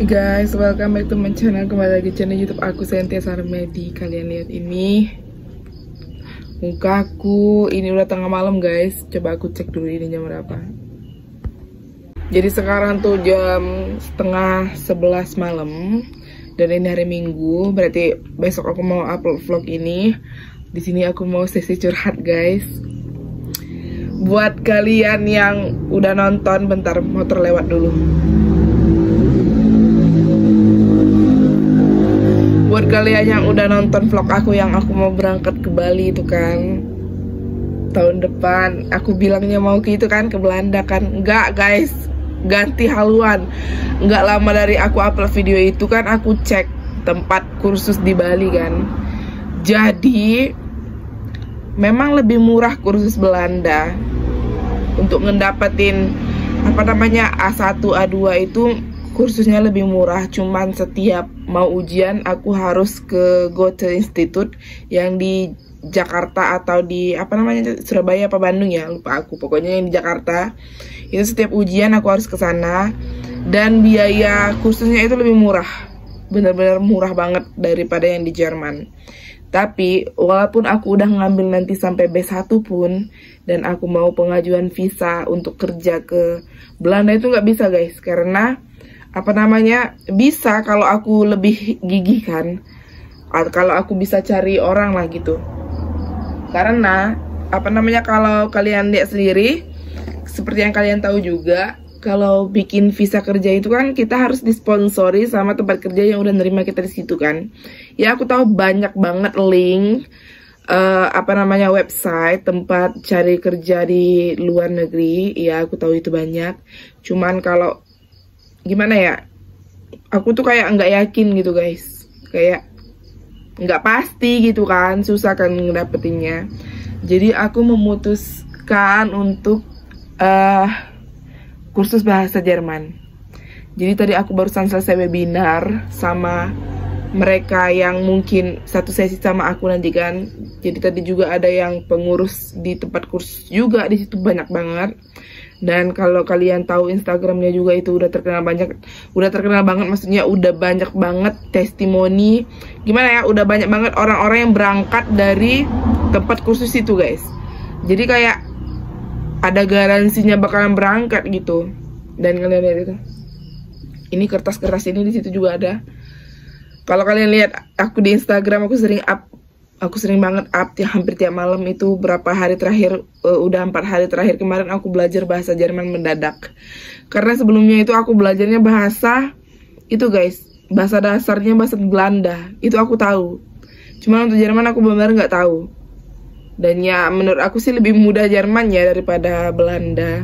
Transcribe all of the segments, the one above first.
guys, welcome back to my channel. Kembali lagi channel youtube aku Sentia Sarmedi Kalian lihat ini. Mukaku Ini udah tengah malam guys. Coba aku cek dulu ini jam berapa. Jadi sekarang tuh jam setengah sebelas malam. Dan ini hari minggu. Berarti besok aku mau upload vlog ini. Di sini aku mau sesi curhat guys. Buat kalian yang udah nonton Bentar motor lewat dulu buat kalian yang udah nonton vlog aku yang aku mau berangkat ke Bali itu kan tahun depan aku bilangnya mau ke itu kan ke Belanda kan. Enggak guys. Ganti haluan. Enggak lama dari aku upload video itu kan aku cek tempat kursus di Bali kan. Jadi memang lebih murah kursus Belanda untuk ngedapetin apa namanya A1 A2 itu kursusnya lebih murah cuman setiap mau ujian aku harus ke Goethe Institute yang di Jakarta atau di apa namanya Surabaya apa Bandung ya lupa aku. Pokoknya yang di Jakarta. Itu setiap ujian aku harus ke sana. Dan biaya kursusnya itu lebih murah. Bener-bener murah banget daripada yang di Jerman. Tapi walaupun aku udah ngambil nanti sampai B1 pun dan aku mau pengajuan visa untuk kerja ke Belanda itu nggak bisa guys. Karena apa namanya bisa kalau aku lebih gigih kan. Kalau aku bisa cari orang lah gitu. Karena apa namanya kalau kalian lihat sendiri seperti yang kalian tahu juga kalau bikin visa kerja itu kan kita harus disponsori sama tempat kerja yang udah nerima kita di situ kan. Ya aku tahu banyak banget link uh, apa namanya website tempat cari kerja di luar negeri. Ya aku tahu itu banyak. Cuman kalau gimana ya aku tuh kayak nggak yakin gitu guys. Kayak nggak pasti gitu kan susah kan ngedapetinnya. Jadi aku memutuskan untuk uh, kursus bahasa Jerman. Jadi tadi aku barusan selesai webinar sama mereka yang mungkin satu sesi sama aku nanti kan. Jadi tadi juga ada yang pengurus di tempat kursus juga di situ banyak banget dan kalau kalian tahu Instagramnya juga itu udah terkenal banyak udah terkenal banget maksudnya udah banyak banget testimoni. Gimana ya udah banyak banget orang-orang yang berangkat dari tempat kursus itu guys. Jadi kayak ada garansinya bakalan berangkat gitu. Dan kalian lihat itu. Ini kertas-kertas ini di situ juga ada. Kalau kalian lihat aku di Instagram aku sering up aku sering banget up tiap hampir tiap malam itu berapa hari terakhir uh, udah empat hari terakhir kemarin aku belajar bahasa Jerman mendadak. Karena sebelumnya itu aku belajarnya bahasa itu guys bahasa dasarnya bahasa Belanda itu aku tahu. Cuma untuk Jerman aku benar-benar nggak tahu. Dan ya menurut aku sih lebih mudah Jerman ya daripada Belanda.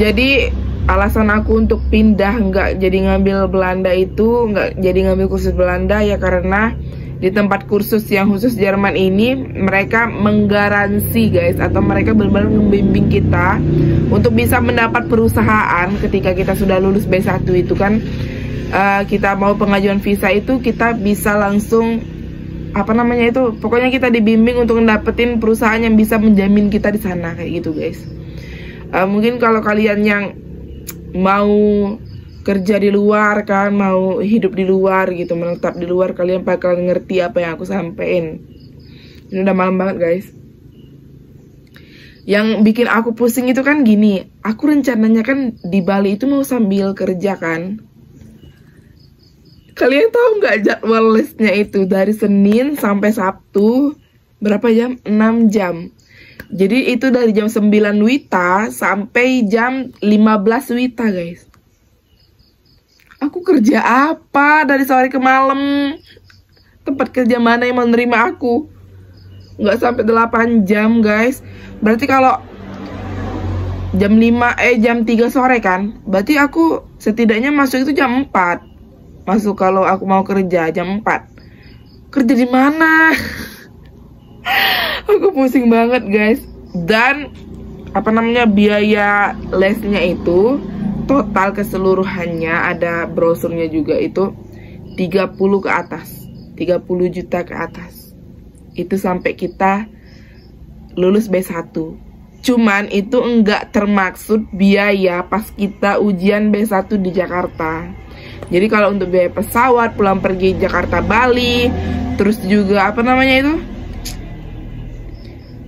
Jadi alasan aku untuk pindah nggak jadi ngambil Belanda itu nggak jadi ngambil kursus Belanda ya karena di tempat kursus yang khusus Jerman ini mereka menggaransi guys atau mereka benar-benar membimbing kita untuk bisa mendapat perusahaan ketika kita sudah lulus B1 itu kan. Uh, kita mau pengajuan visa itu kita bisa langsung apa namanya itu pokoknya kita dibimbing untuk mendapetin perusahaan yang bisa menjamin kita di sana kayak gitu guys. Uh, mungkin kalau kalian yang mau kerja di luar kan mau hidup di luar gitu menetap di luar kalian bakal ngerti apa yang aku sampein ini udah malam banget guys. Yang bikin aku pusing itu kan gini aku rencananya kan di Bali itu mau sambil kerja kan. Kalian tahu nggak jadwal listnya itu? Dari Senin sampai Sabtu berapa jam? 6 jam. Jadi itu dari jam 9 Wita sampai jam 15 Wita guys aku kerja apa dari sore ke malam? Tempat kerja mana yang menerima aku? Nggak sampai 8 jam guys. Berarti kalau jam 5 eh jam 3 sore kan berarti aku setidaknya masuk itu jam 4 masuk kalau aku mau kerja jam 4 kerja di mana? Aku pusing banget guys. Dan apa namanya biaya lesnya itu total keseluruhannya ada brosurnya juga itu 30 ke atas 30 juta ke atas. Itu sampai kita lulus B1 cuman itu enggak termaksud biaya pas kita ujian B1 di Jakarta. Jadi kalau untuk biaya pesawat, pulang pergi Jakarta Bali, terus juga apa namanya itu?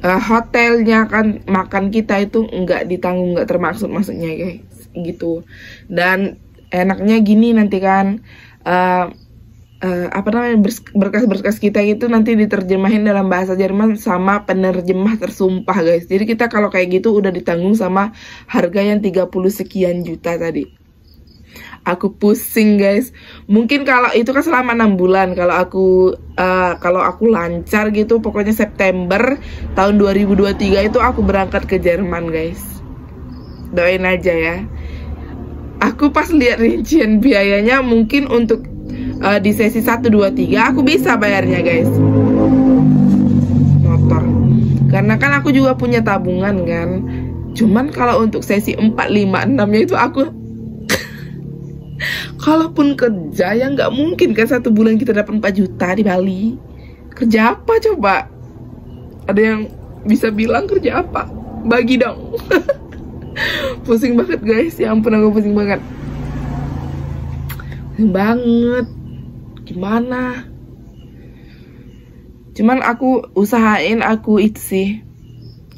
Uh, hotelnya kan makan kita itu nggak ditanggung nggak termaksud maksudnya guys. Gitu. Dan enaknya gini nanti kan uh, uh, apa namanya berkas-berkas kita itu nanti diterjemahin dalam bahasa Jerman sama penerjemah tersumpah guys. Jadi kita kalau kayak gitu udah ditanggung sama harga yang 30 sekian juta tadi aku pusing guys. Mungkin kalau itu kan selama enam bulan. Kalau aku uh, kalau aku lancar gitu pokoknya September tahun 2023 itu aku berangkat ke Jerman guys. Doain aja ya. Aku pas lihat rincian biayanya mungkin untuk uh, di sesi 1 2 3 aku bisa bayarnya guys. Motor. Karena kan aku juga punya tabungan kan. Cuman kalau untuk sesi 4 5 6 nya itu aku kalaupun kerja ya nggak mungkin kan satu bulan kita dapat 4 juta di Bali. Kerja apa coba? Ada yang bisa bilang kerja apa? Bagi dong. Pusing banget guys. Ya ampun aku pusing banget. Pusing banget. Gimana? Cuman aku usahain aku itu sih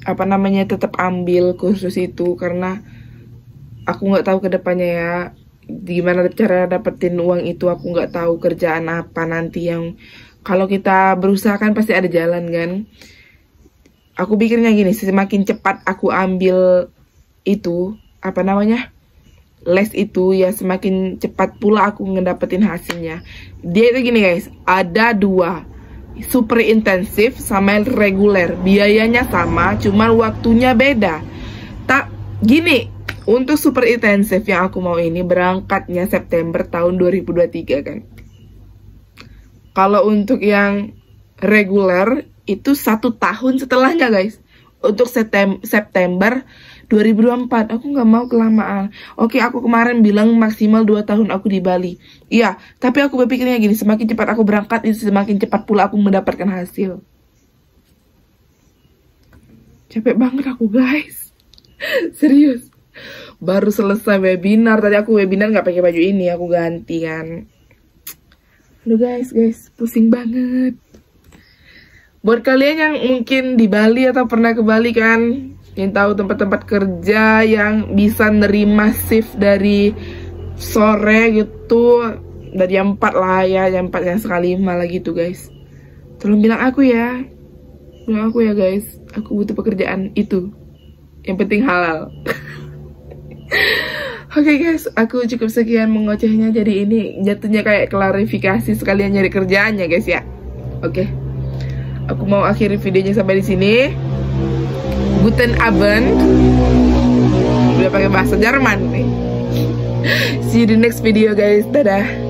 apa namanya tetap ambil kursus itu karena aku nggak tahu ke depannya ya gimana cara dapetin uang itu aku nggak tahu kerjaan apa nanti yang kalau kita berusaha kan pasti ada jalan kan? Aku pikirnya gini semakin cepat aku ambil itu apa namanya les itu ya semakin cepat pula aku ngedapetin hasilnya. Dia itu gini guys ada dua super intensif sama reguler. Biayanya sama cuman waktunya beda. Tak gini untuk super intensif yang aku mau ini berangkatnya September tahun 2023 kan. Kalau untuk yang reguler itu satu tahun setelahnya guys. Untuk September 2024 aku nggak mau kelamaan. Oke aku kemarin bilang maksimal 2 tahun aku di Bali. Iya tapi aku berpikirnya gini semakin cepat aku berangkat itu semakin cepat pula aku mendapatkan hasil. Capek banget aku guys. Serius baru selesai webinar. Tadi aku webinar nggak pakai baju ini aku ganti kan. Aduh guys guys pusing banget. Buat kalian yang mungkin di Bali atau pernah ke Bali kan yang tahu tempat-tempat kerja yang bisa nerima shift dari sore gitu dari jam 4 lah ya jam 4 yang sekali malah gitu guys. Tolong bilang aku ya. Bilang aku ya guys. Aku butuh pekerjaan itu. Yang penting halal Oke okay guys, aku cukup sekian mengocehnya jadi ini jatuhnya kayak klarifikasi sekalian nyari kerjaannya guys ya. Oke. Okay. Aku mau akhiri videonya sampai di sini. Guten Abend. Udah pakai bahasa Jerman nih. See you di next video guys. Dadah.